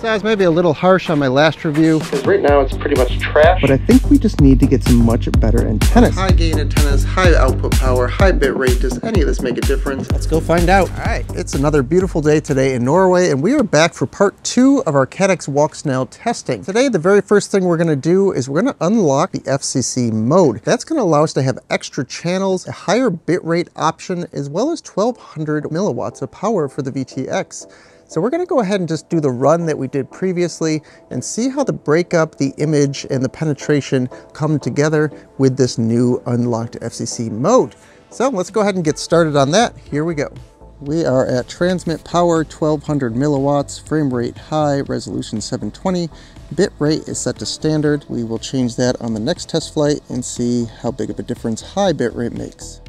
So I was maybe a little harsh on my last review. Because right now it's pretty much trash. But I think we just need to get some much better antennas. High gain antennas, high output power, high bit rate. Does any of this make a difference? Let's go find out. All right, it's another beautiful day today in Norway, and we are back for part two of our Caddx Walksnail testing. Today, the very first thing we're gonna do is we're gonna unlock the FCC mode. That's gonna allow us to have extra channels, a higher bit rate option, as well as 1200 milliwatts of power for the VTX. So we're gonna go ahead and just do the run that we did previously and see how the breakup, the image, and the penetration come together with this new unlocked FCC mode. So let's go ahead and get started on that. Here we go. We are at transmit power 1200 milliwatts, frame rate high, resolution 720. Bit rate is set to standard. We will change that on the next test flight and see how big of a difference high bit rate makes.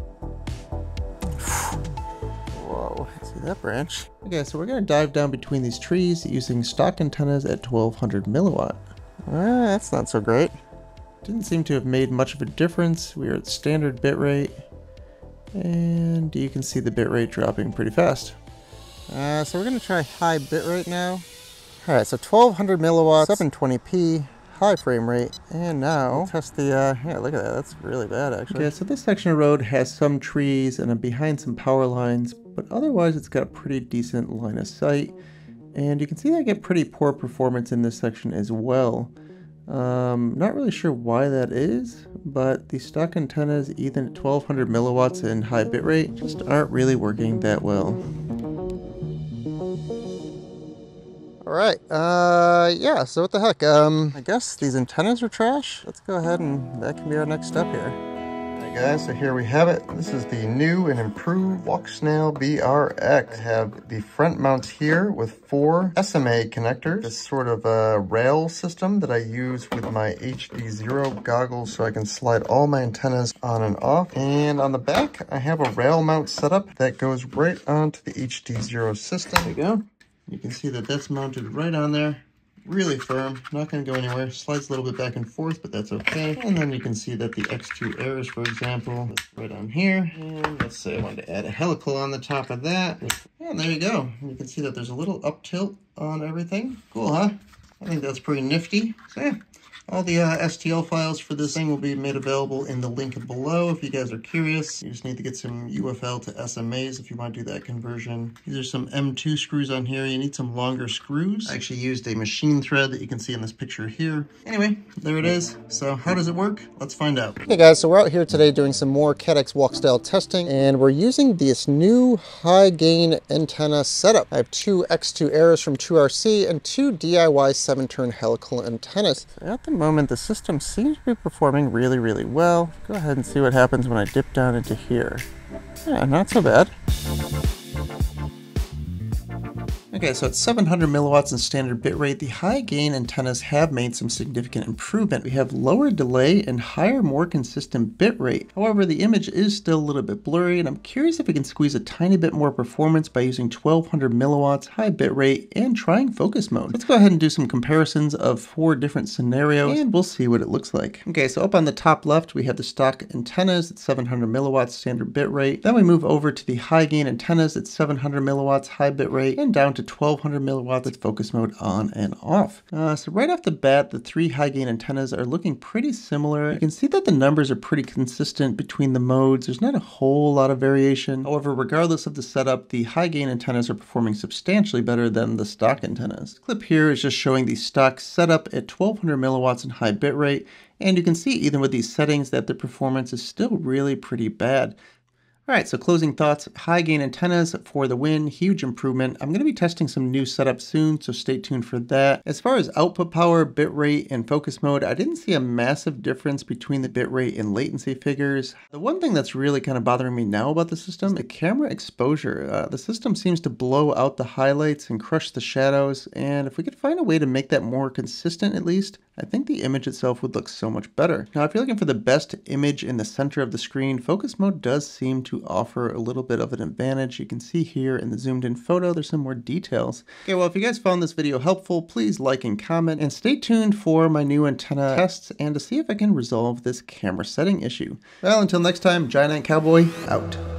That branch. Okay, so we're gonna dive down between these trees using stock antennas at 1200 milliwatt. Ah, that's not so great. Didn't seem to have made much of a difference. We are at standard bitrate, and you can see the bitrate dropping pretty fast. Uh, so we're gonna try high bitrate now. All right, so 1200 milliwatts, 720p, high frame rate. And now test the, uh, yeah, look at that. That's really bad, actually. Okay, so this section of road has some trees and I'm behind some power lines, but otherwise it's got a pretty decent line of sight. And you can see I get pretty poor performance in this section as well. Um, not really sure why that is, but the stock antennas, even at 1200 milliwatts and high bitrate, just aren't really working that well. All right, uh, yeah, so what the heck, um, I guess these antennas are trash. Let's go ahead and that can be our next step here. Hey guys, so here we have it. This is the new and improved Walksnail VRX. I have the front mounts here with four SMA connectors. This sort of a rail system that I use with my HDZero goggles so I can slide all my antennas on and off. And on the back, I have a rail mount setup that goes right onto the HDZero system. There you go. You can see that that's mounted right on there. Really firm, not going to go anywhere. Slides a little bit back and forth, but that's okay. And then you can see that the X2 Airs, for example, right on here. And let's say I wanted to add a helical on the top of that. And there you go. You can see that there's a little up tilt on everything. Cool, huh? I think that's pretty nifty. So yeah, all the uh, STL files for this thing will be made available in the link below if you guys are curious. You just need to get some UFL to SMAs if you want to do that conversion. These are some M2 screws on here. You need some longer screws. I actually used a machine thread that you can see in this picture here. Anyway, there it is. So how does it work? Let's find out. Hey guys, so we're out here today doing some more Caddx Walksnail testing and we're using this new high gain antenna setup. I have two X2 Airs from TrueRC and two DIY 7-turn helical antennas. At the moment, the system seems to be performing really, really well. Go ahead and see what happens when I dip down into here. Yeah, not so bad. Okay, so at 700 milliwatts in standard bitrate, the high gain antennas have made some significant improvement. We have lower delay and higher, more consistent bitrate. However, the image is still a little bit blurry, and I'm curious if we can squeeze a tiny bit more performance by using 1200 milliwatts, high bitrate, and trying focus mode. Let's go ahead and do some comparisons of four different scenarios, and we'll see what it looks like. Okay, so up on the top left, we have the stock antennas at 700 milliwatts standard bitrate. Then we move over to the high gain antennas at 700 milliwatts high bitrate, and down to 1200 milliwatts with focus mode on and off. Uh, so right off the bat, the three high gain antennas are looking pretty similar. You can see that the numbers are pretty consistent between the modes. There's not a whole lot of variation. However, regardless of the setup, the high gain antennas are performing substantially better than the stock antennas. Clip here is just showing the stock setup at 1200 milliwatts in high bitrate, and you can see even with these settings that the performance is still really pretty bad. All right, so closing thoughts, high gain antennas for the win, huge improvement. I'm gonna be testing some new setups soon, so stay tuned for that. As far as output power, bitrate, and focus mode, I didn't see a massive difference between the bitrate and latency figures. The one thing that's really kind of bothering me now about the system, the camera exposure. Uh, the system seems to blow out the highlights and crush the shadows, and if we could find a way to make that more consistent at least, I think the image itself would look so much better. Now, if you're looking for the best image in the center of the screen, focus mode does seem to offer a little bit of an advantage. You can see here in the zoomed in photo, there's some more details. Okay, well, if you guys found this video helpful, please like and comment, and stay tuned for my new antenna tests and to see if I can resolve this camera setting issue. Well, until next time, Giant Ant Cowboy, out.